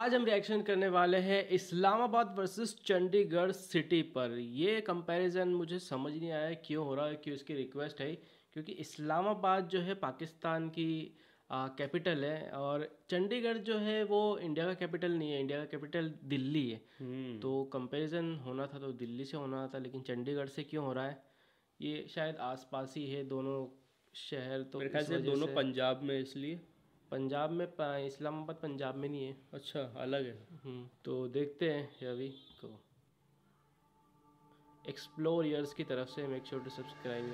आज हम रिएक्शन करने वाले हैं इस्लामाबाद वर्सेस चंडीगढ़ सिटी पर। ये कंपैरिजन मुझे समझ नहीं आया क्यों हो रहा है क्यों इसकी रिक्वेस्ट है। क्योंकि इस्लामाबाद जो है पाकिस्तान की कैपिटल है और चंडीगढ़ जो है वो इंडिया का कैपिटल नहीं है इंडिया का कैपिटल दिल्ली है। हम्म। तो कंपैरिजन होना था तो दिल्ली से होना था लेकिन चंडीगढ़ से क्यों हो रहा है? ये शायद आसपास ही है दोनों शहर तो मेरे ख्याल से दोनों पंजाब में इसलिए। पंजाब में इस्लामाबाद पंजाब में नहीं है। अच्छा अलग है। हम्म, तो देखते हैं रवि को। एक्सप्लोर ईयर्स की तरफ़ से मेक श्योर टू सब्सक्राइब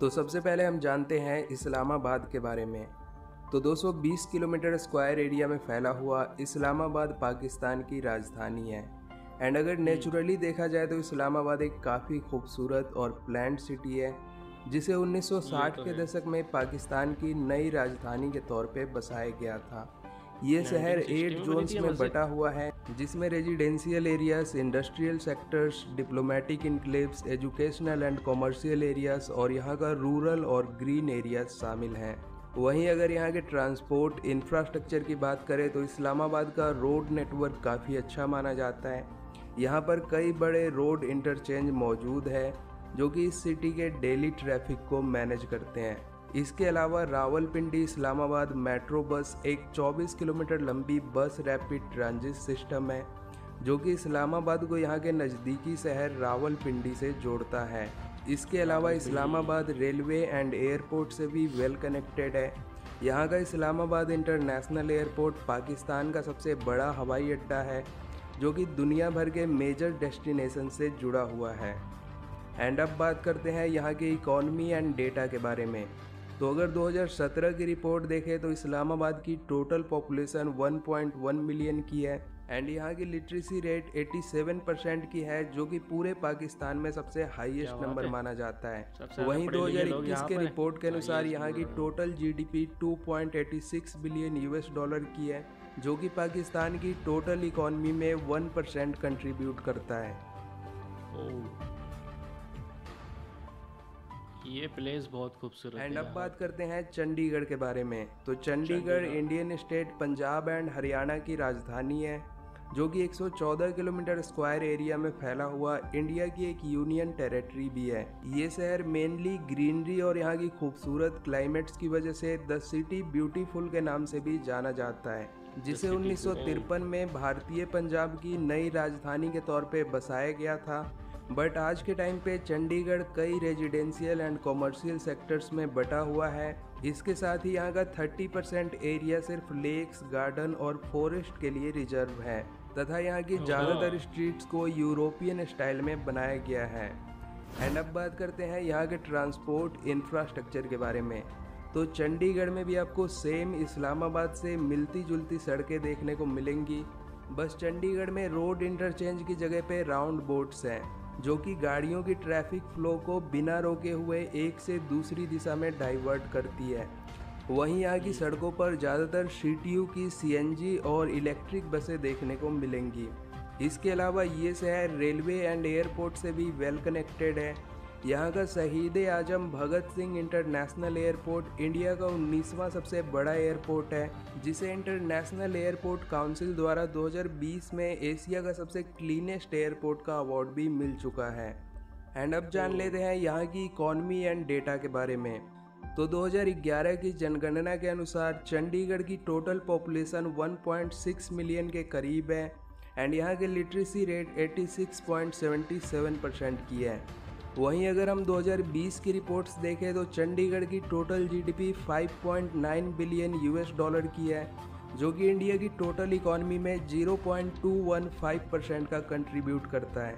तो सबसे पहले हम जानते हैं इस्लामाबाद के बारे में। तो 220 किलोमीटर स्क्वायर एरिया में फैला हुआ इस्लामाबाद पाकिस्तान की राजधानी है। एंड अगर नेचुरली देखा जाए तो इस्लामाबाद एक काफ़ी खूबसूरत और प्लान्ड सिटी है। जिसे 1960 के दशक में पाकिस्तान की नई राजधानी के तौर पर बसाया गया था। ये शहर 1960 एट जोन्स में बटा हुआ है जिसमें residential areas industrial sectors diplomatic enclaves educational and commercial areas और यहाँ का रूरल और ग्रीन एरियाज़ शामिल हैं। वहीं अगर यहाँ के ट्रांसपोर्ट इंफ्रास्ट्रक्चर की बात करें तो इस्लामाबाद का रोड नेटवर्क काफ़ी अच्छा माना जाता है। यहाँ पर कई बड़े रोड इंटरचेंज मौजूद है। जो कि इस सिटी के डेली ट्रैफ़िक को मैनेज करते हैं। इसके अलावा रावलपिंडी इस्लामाबाद मेट्रो बस एक 24 किलोमीटर लंबी बस रैपिड ट्रांजिट सिस्टम है, जो कि इस्लामाबाद को यहाँ के नज़दीकी शहर रावलपिंडी से जोड़ता है। इसके अलावा इस्लामाबाद रेलवे एंड एयरपोर्ट से भी वेल कनेक्टेड है। यहाँ का इस्लामाबाद इंटरनेशनल एयरपोर्ट पाकिस्तान का सबसे बड़ा हवाई अड्डा है, जो कि दुनिया भर के मेजर डेस्टिनेशन से जुड़ा हुआ है। एंड अब बात करते हैं यहाँ की इकॉनमी एंड डेटा के बारे में। तो अगर 2017 की रिपोर्ट देखें तो इस्लामाबाद की टोटल पॉपुलेशन 1.1 मिलियन की है एंड यहाँ की लिटरेसी रेट 87 परसेंट की है जो कि पूरे पाकिस्तान में सबसे हाईएस्ट नंबर माना जाता है। वहीं पढ़े लिखे लोग 2021 यहाँ के पर। रिपोर्ट के अनुसार यहाँ की। Total GDP 2.86 billion US dollar की है जो कि पाकिस्तान की टोटल इकॉनमी में 1 परसेंट कंट्रीब्यूट करता है। ये प्लेस बहुत खूबसूरत एंड अब बात करते हैं चंडीगढ़ के बारे में। तो Chandigarh Indian state Punjab and Haryana की राजधानी है जो कि 114 किलोमीटर स्क्वायर एरिया में फैला हुआ इंडिया की एक यूनियन टेरिटरी भी है। ये शहर मेनली ग्रीनरी और यहाँ की खूबसूरत क्लाइमेट्स की वजह से द सिटी ब्यूटीफुल के नाम से भी जाना जाता है जिसे उन्नीस में भारतीय पंजाब की नई राजधानी के तौर पे बसाया गया था। बट आज के टाइम पे चंडीगढ़ कई रेजिडेंशियल एंड कॉमर्शियल सेक्टर्स में बटा हुआ है। इसके साथ ही यहाँ का 30 परसेंट एरिया सिर्फ़ लेक्स गार्डन और फॉरेस्ट के लिए रिज़र्व है। तथा यहाँ की ज़्यादातर स्ट्रीट्स को यूरोपियन स्टाइल में बनाया गया है। एंड अब बात करते हैं यहाँ के ट्रांसपोर्ट इंफ्रास्ट्रक्चर के बारे में। तो चंडीगढ़ में भी आपको सेम इस्लामाबाद से मिलती जुलती सड़कें देखने को मिलेंगी। बस चंडीगढ़ में रोड इंटरचेंज की जगह पे राउंड बोट्स हैं। जो कि गाड़ियों की ट्रैफ़िक फ्लो को बिना रोके हुए एक से दूसरी दिशा में डाइवर्ट करती है। वहीं यहाँ की सड़कों पर ज़्यादातर सीटीयू की सीएनजी और इलेक्ट्रिक बसें देखने को मिलेंगी। इसके अलावा ये शहर रेलवे एंड एयरपोर्ट से भी वेल कनेक्टेड है। यहाँ का Shaheed Azam Bhagat Singh international airport India का 19वां सबसे बड़ा एयरपोर्ट है जिसे इंटरनेशनल एयरपोर्ट काउंसिल द्वारा 2020 में एशिया का सबसे क्लीनेस्ट एयरपोर्ट का अवार्ड भी मिल चुका है। एंड अब जान लेते हैं यहाँ की इकॉनमी एंड डेटा के बारे में। तो 2011 की जनगणना के अनुसार चंडीगढ़ की टोटल पॉपुलेशन 1.6 मिलियन के करीब है एंड यहाँ के लिटरेसी रेट 86.77 परसेंट की है। वहीं अगर हम 2020 की रिपोर्ट्स देखें तो चंडीगढ़ की total GDP 5.9 billion US dollar की है, जो कि इंडिया की टोटल इकॉनमी में 0.215 परसेंट का कंट्रीब्यूट करता है।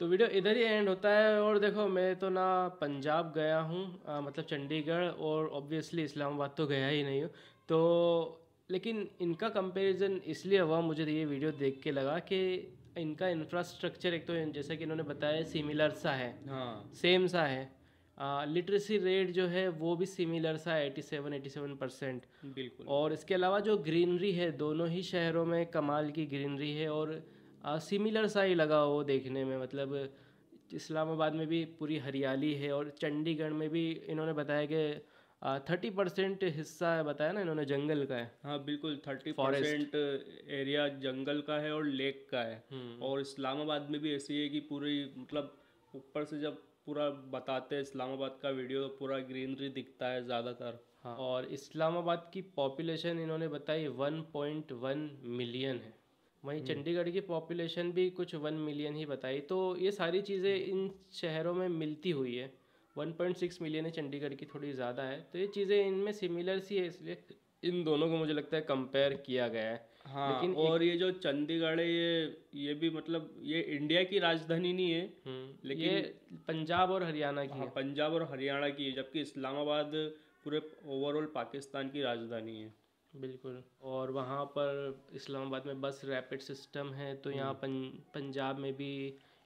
तो वीडियो इधर ही एंड होता है और देखो मैं तो ना पंजाब गया हूँ मतलब चंडीगढ़ और ऑब्वियसली इस्लामाबाद तो गया ही नहीं हूँ। तो लेकिन इनका कंपैरिजन इसलिए हुआ मुझे ये वीडियो देख के लगा कि इनका इंफ्रास्ट्रक्चर एक तो जैसा कि इन्होंने बताया सिमिलर सा है। हाँ। सेम सा है। लिटरेसी रेट जो है वो भी सिमिलर सा है eighty seven eighty seven percent बिल्कुल। और इसके अलावा जो ग्रीनरी है दोनों ही शहरों में कमाल की ग्रीनरी है और सिमिलर सा ही लगा वो देखने में मतलब इस्लामाबाद में भी पूरी हरियाली है और चंडीगढ़ में भी इन्होंने बताया कि थर्टी परसेंट हिस्सा है बताया ना इन्होंने जंगल का है। हाँ बिल्कुल थर्टी परसेंट एरिया जंगल का है और लेक का है। हम्म। और इस्लामाबाद में भी ऐसी है कि पूरी मतलब ऊपर से जब पूरा बताते हैं इस्लामाबाद का वीडियो तो पूरा ग्रीनरी दिखता है ज़्यादातर। हाँ। और इस्लामाबाद की पॉपुलेशन इन्होंने बताई वन पॉइंट वन मिलियन है। वहीं चंडीगढ़ की पॉपुलेशन भी कुछ वन मिलियन ही बताई। तो ये सारी चीज़ें इन शहरों में मिलती हुई है। 1.6 मिलियन है चंडीगढ़ की थोड़ी ज़्यादा है। तो ये चीज़ें इनमें सिमिलर सी है इसलिए इन दोनों को मुझे लगता है कंपेयर किया गया है। हाँ लेकिन और ये जो चंडीगढ़ है ये ये भी मतलब ये इंडिया की राजधानी नहीं है हम्म, लेकिन ये पंजाब और हरियाणा की है पंजाब और हरियाणा की है जबकि इस्लामाबाद पूरे ओवरऑल पाकिस्तान की राजधानी है। बिल्कुल। और वहाँ पर इस्लामाबाद में बस रैपिड सिस्टम है तो यहाँ हम्म। पं, पंजाब में भी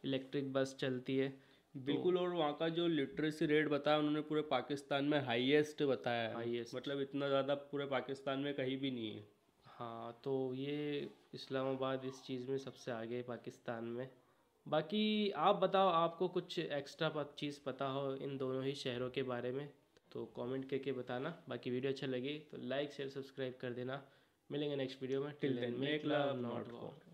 इलेक्ट्रिक बस चलती है। बिल्कुल और वहाँ का जो लिटरेसी रेट बताया उन्होंने पूरे पाकिस्तान में हाईएस्ट बताया है। हाईएस्ट। मतलब इतना ज़्यादा पूरे पाकिस्तान में कहीं भी नहीं है। हाँ तो ये इस्लामाबाद इस चीज़ में सबसे आगे है पाकिस्तान में। बाकी आप बताओ आपको कुछ एक्स्ट्रा चीज़ पता हो इन दोनों ही शहरों के बारे में? तो कमेंट करके बताना। बाकी वीडियो अच्छा लगे तो लाइक शेयर सब्सक्राइब कर देना। मिलेंगे नेक्स्ट वीडियो में। Till then make love not war